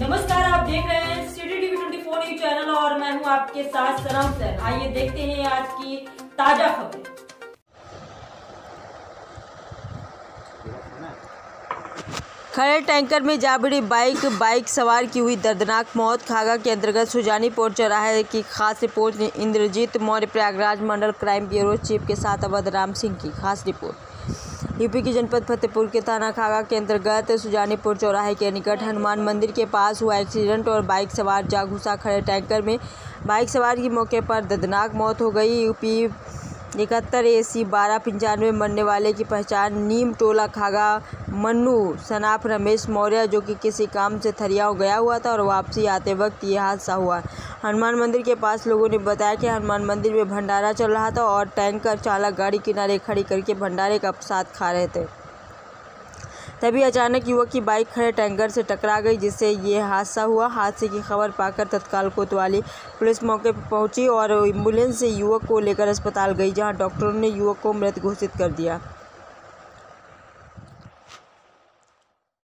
नमस्कार, आप देख रहे हैं city TV twenty four news channel और मैं हूँ आपके साथ सनम सैन आइए देखते हैं आज की ताज़ा खबरें। खड़े टैंकर में जा बढ़ी बाइक बाइक सवार की हुई दर्दनाक मौत। खागा के अंतर्गत सुजानीपुर चौराहे की खास report, Indrajeet Maurya Prayagraj Mandal crime bureau chief के साथ अवध राम सिंह की खास रिपोर्ट। यूपी की जनपद फतेहपुर के थाना खागा के अंतर्गत सुजानीपुर चौराहे के निकट हनुमान मंदिर के पास हुआ एक्सीडेंट और बाइक सवार जा घुसा खड़े टैंकर में बाइक सवार की मौके पर दर्दनाक मौत हो गई। यूपी इकहत्तर ए सी बारह पंचानवे मरने वाले की पहचान नीम टोला खागा मन्नू सनाफ रमेश मौर्य, जो कि किसी काम से थरियाव गया हुआ था और वापसी आते वक्त यह हादसा हुआ। हनुमान मंदिर के पास लोगों ने बताया कि हनुमान मंदिर में भंडारा चल रहा था और टैंकर चालक गाड़ी किनारे खड़ी करके भंडारे का प्रसाद खा रहे थे। तभी अचानक युवक की बाइक खड़े टैंकर से टकरा गई, जिससे ये हादसा हुआ। हादसे की खबर पाकर तत्काल कोतवाली पुलिस मौके पर पहुँची और एंबुलेंस से युवक को लेकर अस्पताल गई, जहाँ डॉक्टरों ने युवक को मृत घोषित कर दिया।